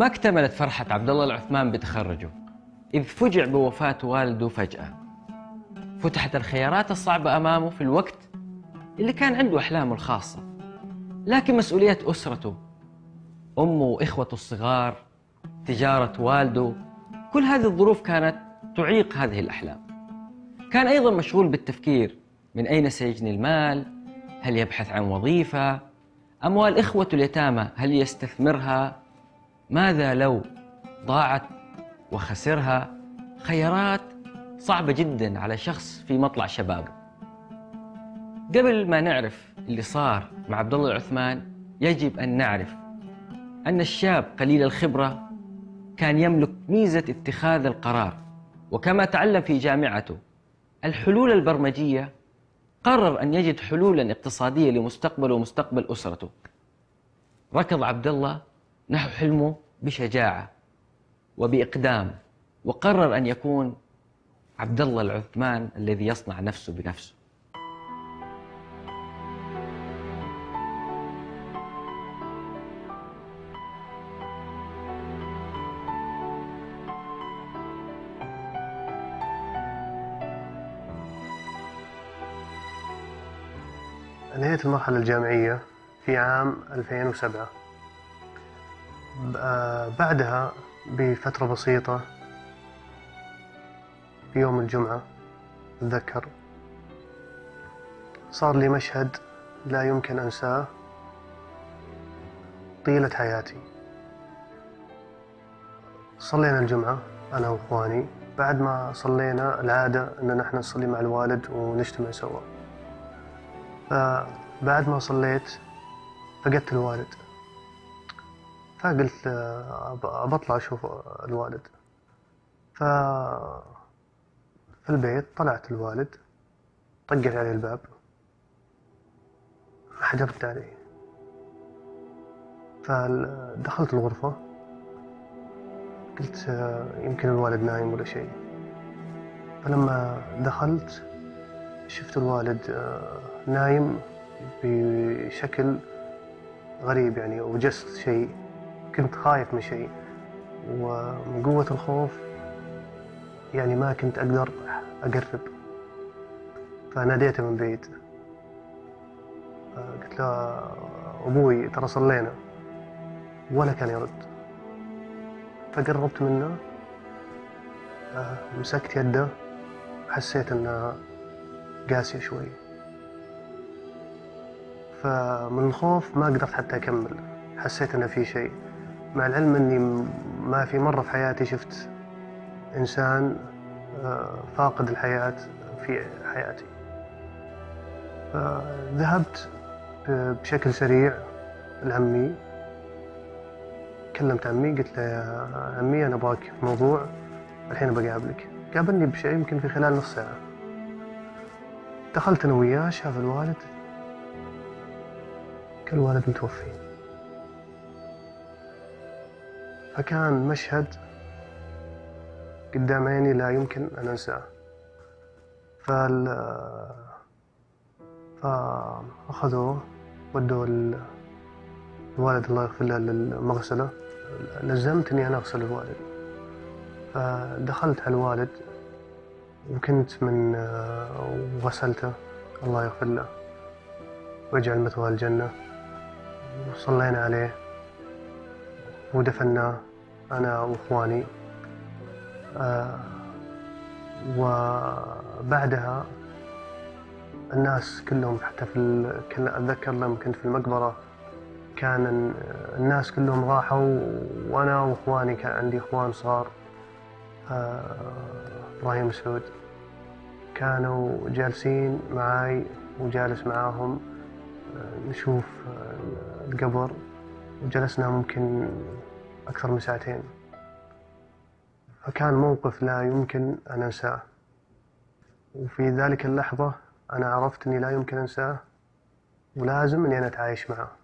ما اكتملت فرحة عبد الله العثمان بتخرجه. إذ فجع بوفاة والده فجأة. فتحت الخيارات الصعبة أمامه في الوقت اللي كان عنده أحلامه الخاصة. لكن مسؤولية أسرته أمه وإخوته الصغار تجارة والده كل هذه الظروف كانت تعيق هذه الأحلام. كان أيضا مشغول بالتفكير من أين سيجني المال؟ هل يبحث عن وظيفة؟ أموال إخوته اليتامى هل يستثمرها؟ ماذا لو ضاعت وخسرها خيارات صعبة جدا على شخص في مطلع شبابه؟ قبل ما نعرف اللي صار مع عبد الله العثمان يجب أن نعرف أن الشاب قليل الخبرة كان يملك ميزة اتخاذ القرار وكما تعلم في جامعته الحلول البرمجية قرر أن يجد حلولا اقتصادية لمستقبله ومستقبل أسرته. ركض عبد الله نحو حلمه بشجاعة وبإقدام وقرر أن يكون عبد الله العثمان الذي يصنع نفسه بنفسه. انهيت المرحلة الجامعية في عام 2007 بعدها بفترة بسيطة في يوم الجمعة أتذكر صار لي مشهد لا يمكن أنساه طيلة حياتي. صلينا الجمعة أنا وإخواني. بعد ما صلينا العادة أن نحن نصلي مع الوالد ونجتمع سوا. فبعد ما صليت فقدت الوالد. فقلت بطلع أشوف الوالد. ف في البيت طلعت الوالد طقت علي الباب. رد علي فدخلت الغرفة. قلت يمكن الوالد نايم ولا شيء. فلما دخلت شفت الوالد نايم بشكل غريب يعني وجست شيء. كنت خايف من شيء ومن قوة الخوف يعني ما كنت أقدر أقرب. فناديته من بعيد. قلت له أبوي ترى صلينا. ولا كان يرد. فقربت منه مسكت يده حسيت انها قاسية شوي. فمن الخوف ما قدرت حتى أكمل. حسيت أنه في شيء. مع العلم أني ما في مرة في حياتي شفت إنسان فاقد الحياة في حياتي. فذهبت بشكل سريع لعمي. كلمت عمي قلت له يا عمي أنا أبغاك موضوع الحين بقابلك قابلني بشيء يمكن في خلال نص ساعة. دخلت أنا وياه شاف الوالد. كان الوالد متوفي. فكان مشهد قدام عيني لا يمكن أن أنساه. فال فأخذوه ودوا الوالد الله يغفر له للمغسلة. لزمت إني أنا أغسل الوالد. فدخلت على الوالد وكنت من وغسلته. الله يغفر له. ويجعل مثواه الجنة. وصلينا عليه. ودفناه أنا وإخواني. آه وبعدها الناس كلهم حتى في أتذكر لما كنت في المقبرة كان الناس كلهم راحوا وأنا وإخواني كان عندي إخوان صغار. آه إبراهيم سعود كانوا جالسين معاي وجالس معاهم. آه نشوف القبر. وجلسنا ممكن أكثر من ساعتين. فكان موقف لا يمكن أن أنساه. وفي ذلك اللحظة أنا عرفت أني لا يمكن أنساه ولازم أني أنا أتعايش معه.